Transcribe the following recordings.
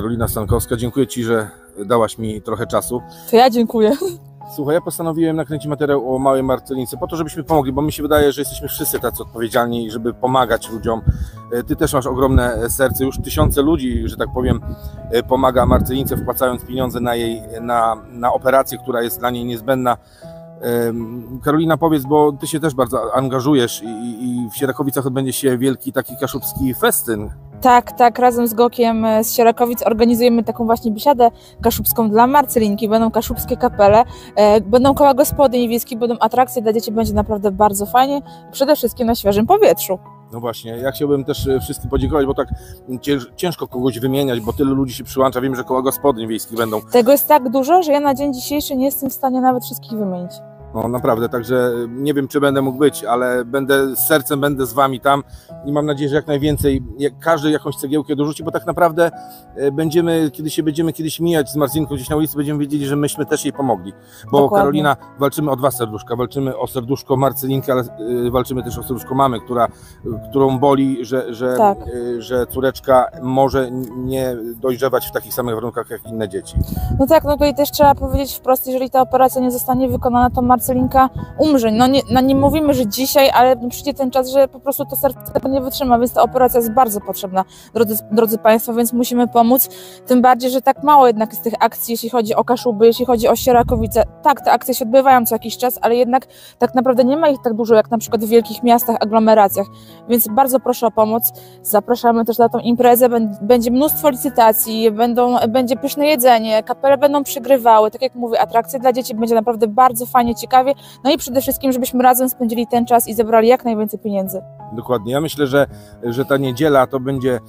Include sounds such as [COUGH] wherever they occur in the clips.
Karolina Stankowska, dziękuję Ci, że dałaś mi trochę czasu. To ja dziękuję. Słuchaj, ja postanowiłem nakręcić materiał o małej Marcelince po to, żebyśmy pomogli, bo mi się wydaje, że jesteśmy wszyscy tacy odpowiedzialni, żeby pomagać ludziom. E, Ty też masz ogromne serce, już tysiące ludzi, że tak powiem, e, pomaga Marcelince, wpłacając pieniądze na jej, na, na operację, która jest dla niej niezbędna. Karolina, powiedz, bo Ty się też bardzo angażujesz i, i w Sierakowicach odbędzie się wielki taki kaszubski festyn. Tak, tak, razem z Gokiem e, z Sierakowic organizujemy taką właśnie biesiadę kaszubską dla Marcelinki. Będą kaszubskie kapele, e, będą koła gospodyń wiejskich, będą atrakcje dla dzieci, będzie naprawdę bardzo fajnie przede wszystkim na świeżym powietrzu. No właśnie, ja chciałbym też e, wszystkim podziękować, bo tak cięż, ciężko kogoś wymieniać, bo tylu ludzi się przyłącza. Wiem, że koła gospodyń wiejskich będą. Tego jest tak dużo, że ja na dzień dzisiejszy nie jestem w stanie nawet wszystkich wymienić. No naprawdę, także nie wiem, czy będę mógł być, ale będę z sercem, będę z wami tam i mam nadzieję, że jak najwięcej, jak każdy jakąś cegiełkę dorzuci, bo tak naprawdę e, będziemy, kiedy się będziemy kiedyś mijać z Marcinką gdzieś na ulicy, będziemy wiedzieli, że myśmy też jej pomogli. Bo Dokładnie. Karolina, walczymy o dwa serduszka, walczymy o serduszko Marcelinki, ale e, walczymy też o serduszko mamy, która, którą boli, że, że, Tak. że córeczka może nie dojrzewać w takich samych warunkach jak inne dzieci. No tak, no tutaj też trzeba powiedzieć wprost, jeżeli ta operacja nie zostanie wykonana, to Marcelinka umrze. No nie, no nie mówimy, że dzisiaj, ale przyjdzie ten czas, że po prostu to serce nie wytrzyma, więc ta operacja jest bardzo potrzebna, drodzy, drodzy Państwo, więc musimy pomóc. Tym bardziej, że tak mało jednak jest tych akcji, jeśli chodzi o Kaszuby, jeśli chodzi o Sierakowice. Tak, te akcje się odbywają co jakiś czas, ale jednak tak naprawdę nie ma ich tak dużo, jak na przykład w wielkich miastach, aglomeracjach. Więc bardzo proszę o pomoc. Zapraszamy też na tą imprezę. Bę- Będzie mnóstwo licytacji, będą, będzie pyszne jedzenie, kapele będą przygrywały. Tak jak mówię, atrakcje dla dzieci będzie naprawdę bardzo fajnie, ciekawie. No i przede wszystkim, żebyśmy razem spędzili ten czas i zebrali jak najwięcej pieniędzy. Dokładnie. Ja myślę, że, że ta niedziela to będzie e,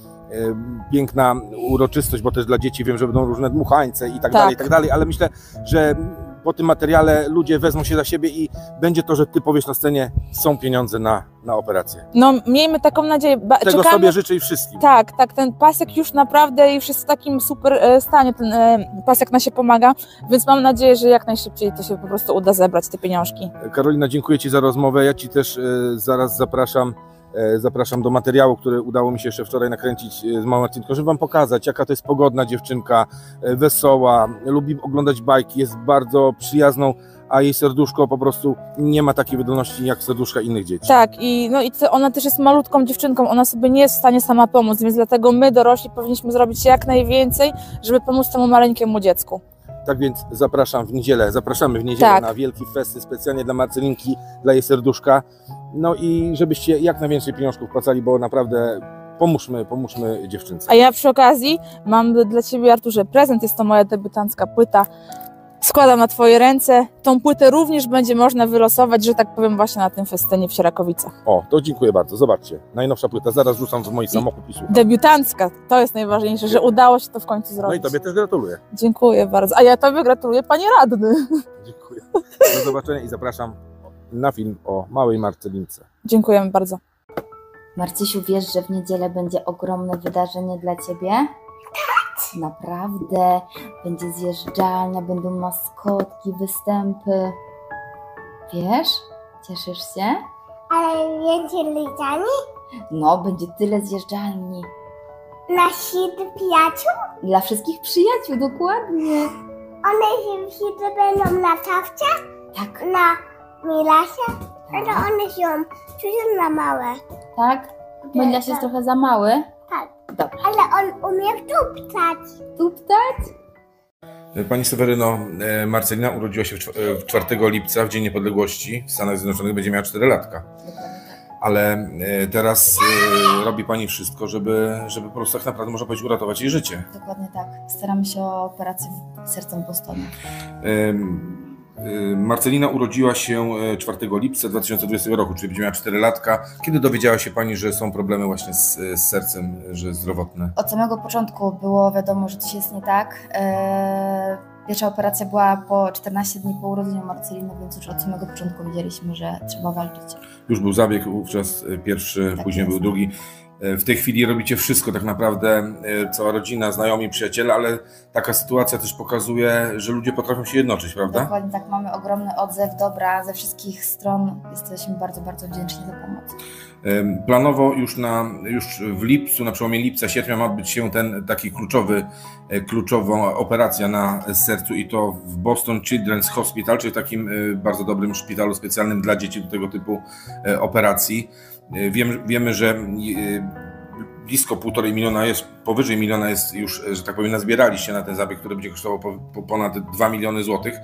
piękna uroczystość, bo też dla dzieci wiem, że będą różne dmuchańce i tak, Tak. dalej, i tak dalej, ale myślę, że po tym materiale ludzie wezmą się za siebie i będzie to, że ty powiesz na scenie, są pieniądze na, na operację. No miejmy taką nadzieję. Ba- Tego czekamy- sobie życzę i wszystkim. Tak, tak, ten pasek już naprawdę już jest w takim super e, stanie, ten e, pasek na się pomaga, więc mam nadzieję, że jak najszybciej to się po prostu uda zebrać te pieniążki. Karolina, dziękuję Ci za rozmowę. Ja Ci też e, zaraz zapraszam. E, Zapraszam do materiału, który udało mi się jeszcze wczoraj nakręcić e, z małą Marcinką, żeby Wam pokazać, jaka to jest pogodna dziewczynka, e, wesoła, lubi oglądać bajki, jest bardzo przyjazną, a jej serduszko po prostu nie ma takiej wydolności jak serduszka innych dzieci. Tak, i, no i to ona też jest malutką dziewczynką, ona sobie nie jest w stanie sama pomóc, więc dlatego my dorośli powinniśmy zrobić jak najwięcej, żeby pomóc temu maleńkiemu dziecku. Tak więc zapraszam w niedzielę, zapraszamy w niedzielę Tak. na wielki festy specjalnie dla Marcelinki, dla jej serduszka. No i żebyście jak najwięcej pieniążków płacali, bo naprawdę pomóżmy, pomóżmy dziewczynce. A ja przy okazji mam dla Ciebie, Arturze, prezent, jest to moja debiutancka płyta. Składam na Twoje ręce. Tą płytę również będzie można wylosować, że tak powiem, właśnie na tym festynie w Sierakowicach. O, to dziękuję bardzo. Zobaczcie, najnowsza płyta. Zaraz rzucam w mój samochód i słucham. Debiutancka, to jest najważniejsze, że udało się to w końcu No zrobić. i Tobie też gratuluję. Dziękuję bardzo. A ja Tobie gratuluję, Panie Radny. [LAUGHS] Dziękuję. Do zobaczenia i zapraszam na film o małej Marcelince. Dziękujemy bardzo. Marcysiu, wiesz, że w niedzielę będzie ogromne wydarzenie dla ciebie? Naprawdę. Będzie zjeżdżalnia, będą maskotki, występy. Wiesz? Cieszysz się? Ale więcej liczani? No, będzie tyle zjeżdżalni. Nasi przyjaciół? Dla wszystkich przyjaciół, dokładnie. One się będą na tawce, Tak, na Milasie, ale tak, one są przecież na małe. tak. Milas jest trochę za mały. Dobra. ale on umie tuptać. Tuptać? Pani Seweryno, e, Marcelina urodziła się w czw- e, w 4 lipca, w Dzień Niepodległości w Stanach Zjednoczonych, będzie miała 4 latka. Ale e, teraz e, robi Pani wszystko, żeby, żeby po prostu tak naprawdę, można powiedzieć, uratować jej życie. Dokładnie tak. Staramy się o operację sercem Bostonu. Em, Marcelina urodziła się e, 4 lipca 2020 roku, czyli będzie miała 4 latka. Kiedy dowiedziała się Pani, że są problemy właśnie z, z sercem, że zdrowotne? Od samego początku było wiadomo, że coś jest nie tak. Eee, Pierwsza operacja była po 14 dni po urodzeniu Marceliny, więc już od samego początku wiedzieliśmy, że trzeba walczyć. Już był zabieg, wówczas e, pierwszy, Tak później był drugi. E, W tej chwili robicie wszystko, tak naprawdę, e, cała rodzina, znajomi, przyjaciele, ale taka sytuacja też pokazuje, że ludzie potrafią się jednoczyć, prawda? Dokładnie tak, mamy ogromny odzew dobra ze wszystkich stron. Jesteśmy bardzo, bardzo wdzięczni za pomoc. Planowo już, na, już w lipcu, na przełomie lipca, sierpnia ma być się ten taki kluczowy, e, kluczowa operacja na sercu i to w Boston Children's Hospital, czyli takim bardzo dobrym szpitalu specjalnym dla dzieci do tego typu operacji. E, Wiem, wiemy, że e, blisko półtorej miliona jest, powyżej miliona jest już, że tak powiem, nazbieraliście na ten zabieg, który będzie kosztował po, po ponad 2 miliony złotych.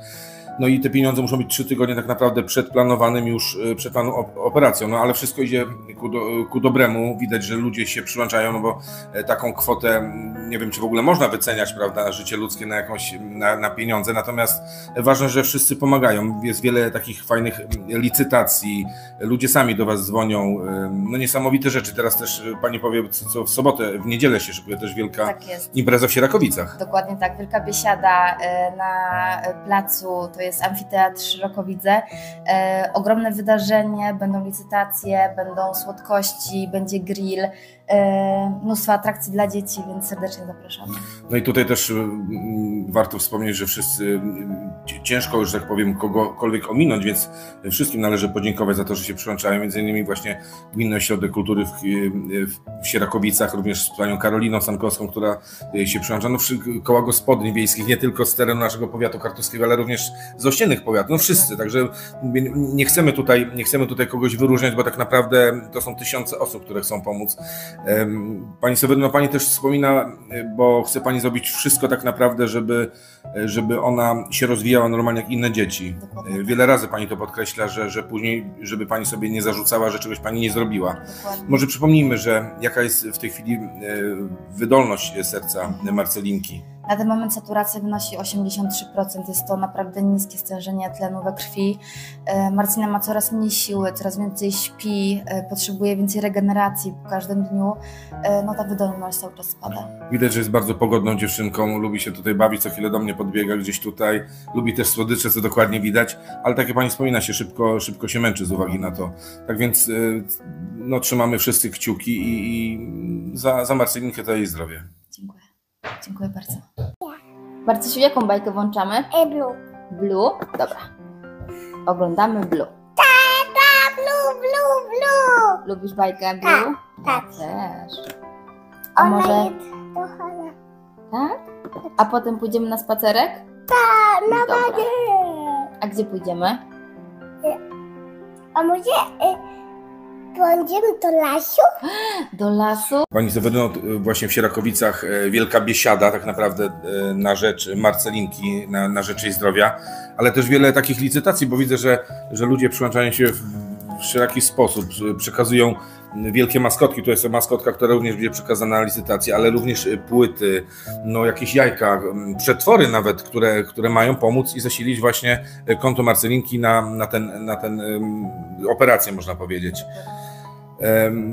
No i te pieniądze muszą być trzy tygodnie tak naprawdę przed planowanym już, e, przed planą op- operacją, no ale wszystko idzie ku, do, ku dobremu. Widać, że ludzie się przyłączają, no bo e, taką kwotę, nie wiem czy w ogóle można wyceniać, prawda, życie ludzkie na jakąś, na, na pieniądze, natomiast ważne, że wszyscy pomagają. Jest wiele takich fajnych licytacji, ludzie sami do Was dzwonią, no niesamowite rzeczy. Teraz też e, Pani powie, co, w sobotę, w niedzielę się szykuje też wielka Tak impreza w Sierakowicach. Dokładnie tak. Wielka Biesiada e, na placu, to jest amfiteatr Szerokowidze. E, ogromne wydarzenie, będą licytacje, będą słodkości, będzie grill, mnóstwo atrakcji dla dzieci, więc serdecznie zapraszamy. No i tutaj też mm, warto wspomnieć, że wszyscy mm, ci- ciężko, że tak powiem, kogokolwiek ominąć, więc wszystkim należy podziękować za to, że się przyłączają. Między innymi właśnie Gminny Ośrodek Kultury w, w Sierakowicach, również z panią Karoliną Sankowską, która y, się przyłącza. No, koła gospodyń wiejskich, nie tylko z terenu naszego powiatu kartuskiego, ale również z ościennych powiatów. No wszyscy, także mówię, nie chcemy tutaj, nie chcemy tutaj kogoś wyróżniać, bo tak naprawdę to są tysiące osób, które chcą pomóc. Pani Seweryno, Pani też wspomina, y, bo chce Pani zrobić wszystko tak naprawdę, żeby, y, żeby ona się rozwijała normalnie jak inne dzieci. Dokładnie. Y, Wiele razy Pani to podkreśla, że, że później, żeby Pani sobie nie zarzucała, że czegoś Pani nie zrobiła. Dokładnie. Może przypomnijmy, że jaka jest w tej chwili wydolność serca Marcelinki. Na ten moment saturacja wynosi 83%. Jest to naprawdę niskie stężenie tlenu we krwi. E, Marcina ma coraz mniej siły, coraz więcej śpi, e, potrzebuje więcej regeneracji po każdym dniu. E, No ta wydolność cały czas spada. Widać, że jest bardzo pogodną dziewczynką, lubi się tutaj bawić, co chwilę do mnie podbiega gdzieś tutaj, lubi też słodycze, co dokładnie widać, ale tak jak pani wspomina, się szybko, szybko się męczy z uwagi na to. Tak więc no, trzymamy wszyscy kciuki i, i za, za Marcelinkę to jej zdrowie. Dziękuję. Dziękuję bardzo. Marcysiu, jaką bajkę włączamy? E, blue. Blue? Dobra. Oglądamy Blue. Tata, blue, blue, blue. Lubisz bajkę Blue? tak. Też. A Ona może... jest kochana. Tak? A potem pójdziemy na spacerek? Ta, na Dobra. A gdzie pójdziemy? A może e, będziemy do lasu? Do lasu? Pani Seweryno, y, właśnie w Sierakowicach y, wielka biesiada tak naprawdę y, na rzecz Marcelinki, na, na rzecz jej zdrowia, ale też wiele takich licytacji, bo widzę, że, że ludzie przyłączają się w, w szeroki sposób, przekazują wielkie maskotki, to jest maskotka, która również będzie przekazana na licytację, ale również płyty, no jakieś jajka, przetwory nawet, które, które mają pomóc i zasilić właśnie konto Marcelinki na, na ten, na ten um, operację, można powiedzieć.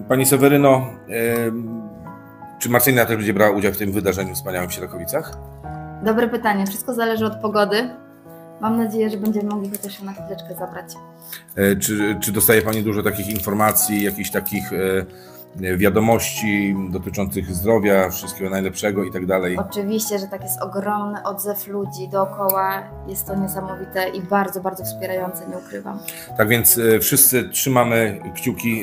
Pani Seweryno, czy Marcelina też będzie brała udział w tym wydarzeniu wspaniałym w Sierakowicach? Dobre pytanie. Wszystko zależy od pogody. Mam nadzieję, że będziemy mogli chociaż ją na chwileczkę zabrać. E, Czy, czy dostaje Pani dużo takich informacji, jakichś takich e, wiadomości dotyczących zdrowia, wszystkiego najlepszego i tak dalej? Oczywiście, że tak jest ogromny odzew ludzi dookoła. Jest to niesamowite i bardzo, bardzo wspierające, nie ukrywam. Tak więc e, wszyscy trzymamy kciuki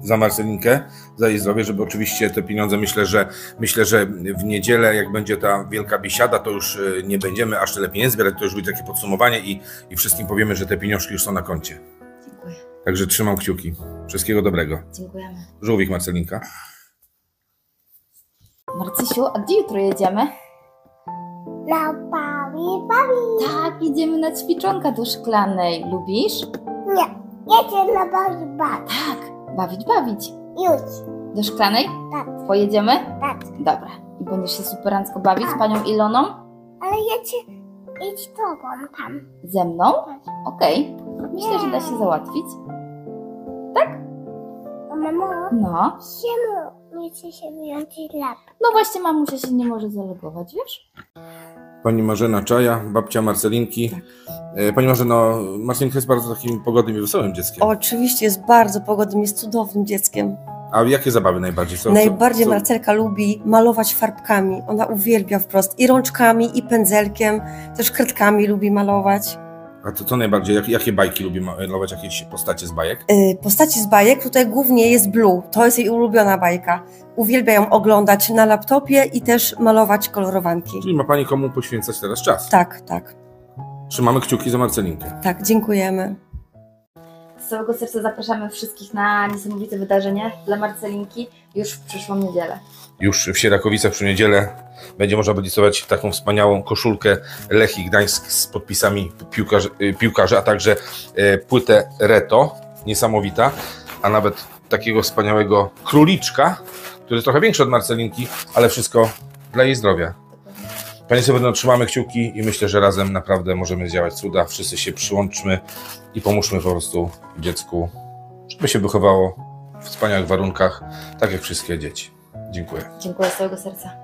e, za Marcelinkę, za jej zdrowie, żeby oczywiście te pieniądze, myślę, że myślę, że w niedzielę, jak będzie ta wielka biesiada, to już e, nie będziemy aż tyle pieniędzy zbierać, to już będzie takie podsumowanie i, i wszystkim powiemy, że te pieniążki już są na koncie. Także trzymam kciuki. Wszystkiego dobrego. Dziękujemy. Żółwik Marcelinka. Marcysiu, a gdzie jutro jedziemy? Na bawi, bawi. Tak, jedziemy na ćwiczonka do szklanej. Lubisz? Nie, jedzie na bawi, bawi. Tak, bawić, bawić. Już, Do szklanej? tak, Pojedziemy? tak. Dobra. I będziesz się superancko bawić z panią Iloną? Ale jedzie, idź tobą tam. Ze mną? Okej. Myślę, że da się załatwić. Mamo, No. czemu nie chce się wyjąć lap? No właśnie, mamusia się nie może zalogować, wiesz? Pani Marzena Czaja, babcia Marcelinki. E, Pani Marzeno, Marcelinka jest bardzo takim pogodnym i wesołym dzieckiem. Oczywiście jest bardzo pogodnym, jest cudownym dzieckiem. A jakie zabawy najbardziej? Co, Najbardziej co, Marcelka lubi malować farbkami. Ona uwielbia wprost i rączkami, i pędzelkiem, też kredkami lubi malować. A to co najbardziej? Jak, jakie bajki lubi malować? Jakieś postacie z bajek? Y, Postaci z bajek tutaj głównie jest Blue. To jest jej ulubiona bajka. Uwielbia ją oglądać na laptopie i też malować kolorowanki. Czyli ma Pani komu poświęcać teraz czas. Tak, tak, Trzymamy kciuki za Marcelinkę. tak, dziękujemy. Z całego serca zapraszamy wszystkich na niesamowite wydarzenie dla Marcelinki już w przyszłą niedzielę. Już w Sierakowicach przy niedzielę będzie można edytować taką wspaniałą koszulkę Lechii Gdańsk z podpisami piłkarzy, y, piłkarzy a także e, płytę Reto, niesamowita, a nawet takiego wspaniałego króliczka, który jest trochę większy od Marcelinki, ale wszystko dla jej zdrowia. Panie Seweryno, trzymamy kciuki i myślę, że razem naprawdę możemy zdziałać cuda. Wszyscy się przyłączmy i pomóżmy po prostu dziecku, żeby się wychowało w wspaniałych warunkach, tak jak wszystkie dzieci. Dziękuję. Dziękuję z całego serca.